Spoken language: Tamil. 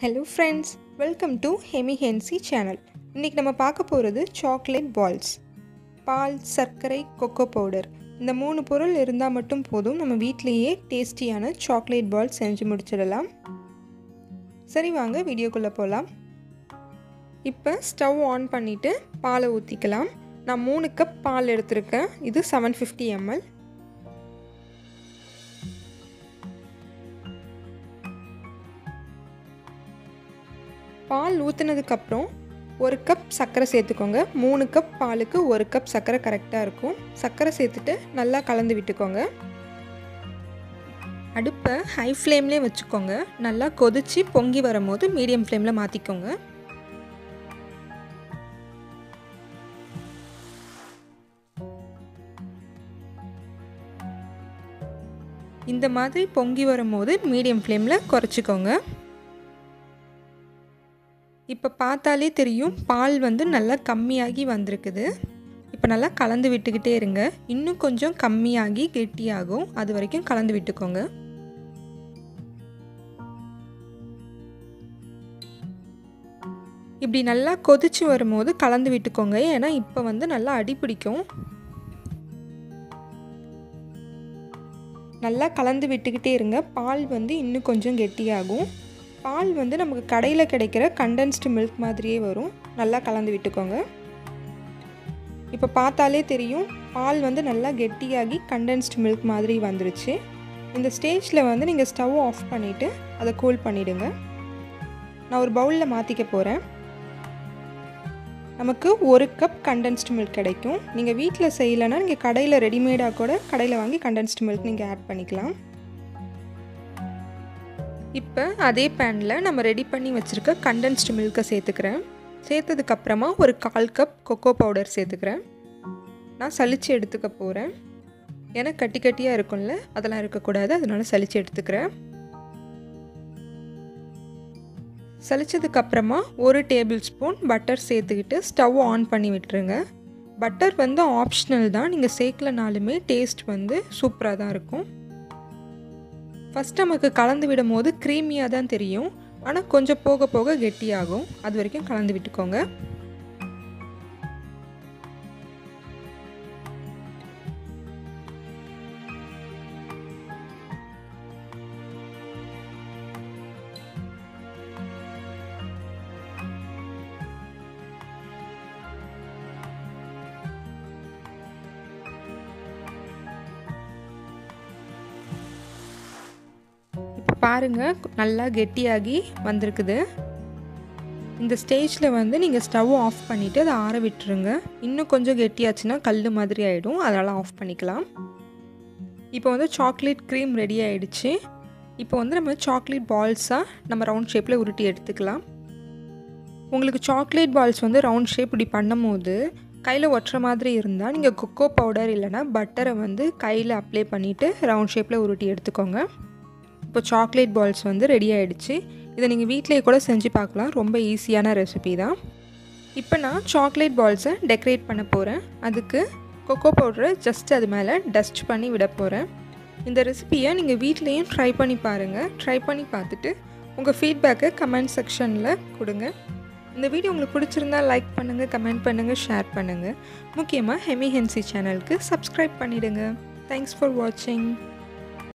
ஹலோ ஃப்ரெண்ட்ஸ் வெல்கம் டு ஹெமி ஹென்சி சேனல் இன்றைக்கி நம்ம பார்க்க போகிறது சாக்லேட் பால்ஸ் பால் சர்க்கரை கொக்கோ பவுடர் இந்த மூணு பொருள் இருந்தால் மட்டும் போதும். நம்ம வீட்லேயே டேஸ்டியான சாக்லேட் பால் செஞ்சு முடிச்சிடலாம். சரி வாங்க வீடியோக்குள்ளே போகலாம் இப்போ ஸ்டவ் ஆன் பண்ணிவிட்டு பாலை ஊற்றிக்கலாம் நான் மூணு கப் பால் எடுத்திருக்கேன். இது செவன் ஃபிஃப்டி எம்எல் பால் ஊற்றுனதுக்கப்புறம் ஒரு கப் சர்க்கரை சேர்த்துக்கோங்க. மூணு கப் பாலுக்கு ஒரு கப் சர்க்கரை கரெக்டாக இருக்கும். சர்க்கரை சேர்த்துட்டு நல்லா கலந்து விட்டுக்கோங்க. அடுப்பை ஹை ஃப்ளேம்லேயே வச்சுக்கோங்க. நல்லா கொதித்து பொங்கி வரும்போது மீடியம் ஃப்ளேமில் மாற்றிக்கோங்க இந்த மாதிரி பொங்கி வரும்போது மீடியம் ஃப்ளேமில் குறைச்சிக்கோங்க. இப்போ பார்த்தாலே தெரியும் பால் வந்து நல்லா கம்மியாகி வந்திருக்குது. இப்போ நல்லா கலந்து விட்டுக்கிட்டே இருங்க. இன்னும் கொஞ்சம் கம்மியாகி கெட்டியாகும். அது வரைக்கும் கலந்து விட்டுக்கோங்க. இப்படி நல்லா கொதிச்சு வரும்போது கலந்து விட்டுக்கோங்க. ஏன்னா இப்போ வந்து நல்லா அடி பிடிக்கும். நல்லா கலந்து விட்டுக்கிட்டே இருங்க. பால் வந்து இன்னும் கொஞ்சம் கெட்டியாகும். பால் வந்து நமக்கு கடையில் கிடைக்கிற கண்டென்ஸ்டு மில்க் மாதிரியே வரும். நல்லா கலந்து விட்டுக்கோங்க. இப்போ பார்த்தாலே தெரியும் பால் வந்து நல்லா கெட்டியாகி கண்டென்ஸ்டு மில்க் மாதிரி வந்துருச்சு. இந்த ஸ்டேஜில் வந்து நீங்கள் ஸ்டவ் ஆஃப் பண்ணிவிட்டு அதை கூல் பண்ணிவிடுங்க நான் ஒரு பவுலில் மாற்றிக்க போகிறேன் நமக்கு ஒரு கப் கண்டென்ஸ்டு மில்க் கிடைக்கும். நீங்கள் வீட்டில் செய்யலைன்னா நீங்கள் கடையில் ரெடிமேடாக கூட கடையில் வாங்கி கண்டென்ஸ்டு மில்க் நீங்கள் ஆட் பண்ணிக்கலாம். இப்போ அதே பேனில் நம்ம ரெடி பண்ணி வச்சுருக்க கண்டென்ஸ்டு மில்கை சேர்த்துக்கிறேன். சேர்த்ததுக்கப்புறமா ஒரு கால் கப் கொக்கோ பவுடர் சேர்த்துக்கிறேன். நான் சளிச்சு எடுத்துக்க போகிறேன் ஏன்னா கட்டி கட்டியாக இருக்கும்ல அதெல்லாம் இருக்கக்கூடாது அதனால் சளிச்சு எடுத்துக்கிறேன். சளிச்சதுக்கப்புறமா ஒரு டேபிள் ஸ்பூன் பட்டர் சேர்த்துக்கிட்டு ஸ்டவ் ஆன் பண்ணி விட்டுருங்க. பட்டர் வந்து ஆப்ஷனல் தான் நீங்கள் சேர்க்கலனாலுமே டேஸ்ட் வந்து சூப்பராக தான் இருக்கும். ஃபஸ்ட் நமக்கு கலந்து விடும் போது க்ரீமியாக தான் தெரியும். ஆனால் கொஞ்சம் போக போக கெட்டியாகும். அது வரைக்கும் கலந்து விட்டுக்கோங்க. பாருங்கள் நல்லா கெட்டியாகி வந்திருக்குது. இந்த ஸ்டேஜில் வந்து நீங்கள் ஸ்டவ் ஆஃப் பண்ணிவிட்டு அதை ஆற விட்டுருங்க. இன்னும் கொஞ்சம் கெட்டியாச்சுன்னா கல் மாதிரி ஆகிடும் அதனால் ஆஃப் பண்ணிக்கலாம். இப்போ வந்து சாக்லேட் க்ரீம் ரெடி ஆகிடுச்சு இப்போ வந்து நம்ம சாக்லேட் பால்ஸாக நம்ம ரவுண்ட் ஷேப்பில் உருட்டி எடுத்துக்கலாம். உங்களுக்கு சாக்லேட் பால்ஸ் வந்து ரவுண்ட் ஷேப் இப்படி பண்ணும்போது கையில் ஒட்டுற மாதிரி இருந்தால் நீங்கள் கொக்கோ பவுடர் இல்லைனா பட்டரை வந்து கையில் அப்ளை பண்ணிவிட்டு ரவுண்ட் ஷேப்பில் உருட்டி எடுத்துக்கோங்க. இப்போ சாக்லேட் பால்ஸ் வந்து ரெடி ஆகிடுச்சு இதை நீங்கள் வீட்டிலேயே கூட செஞ்சு பார்க்கலாம். ரொம்ப ஈஸியான ரெசிபி தான். இப்போ நான் சாக்லேட் பால்ஸை டெக்கரேட் பண்ண போகிறேன் அதுக்கு கொக்கோ பவுடரை ஜஸ்ட் அது மேலே டஸ்ட் பண்ணி விட போகிறேன் இந்த ரெசிபியை நீங்கள் வீட்லேயும் ட்ரை பண்ணி பாருங்கள் ட்ரை பண்ணி பார்த்துட்டு உங்கள் ஃபீட்பேக்கை கமெண்ட் செக்ஷனில் கொடுங்க. இந்த வீடியோ உங்களுக்கு பிடிச்சிருந்தா லைக் பண்ணுங்கள் கமெண்ட் பண்ணுங்கள் ஷேர் பண்ணுங்கள் முக்கியமாக ஹெமி ஹென்சி சேனலுக்கு சப்ஸ்கிரைப் பண்ணிவிடுங்க தேங்க்ஸ் ஃபார் வாட்சிங்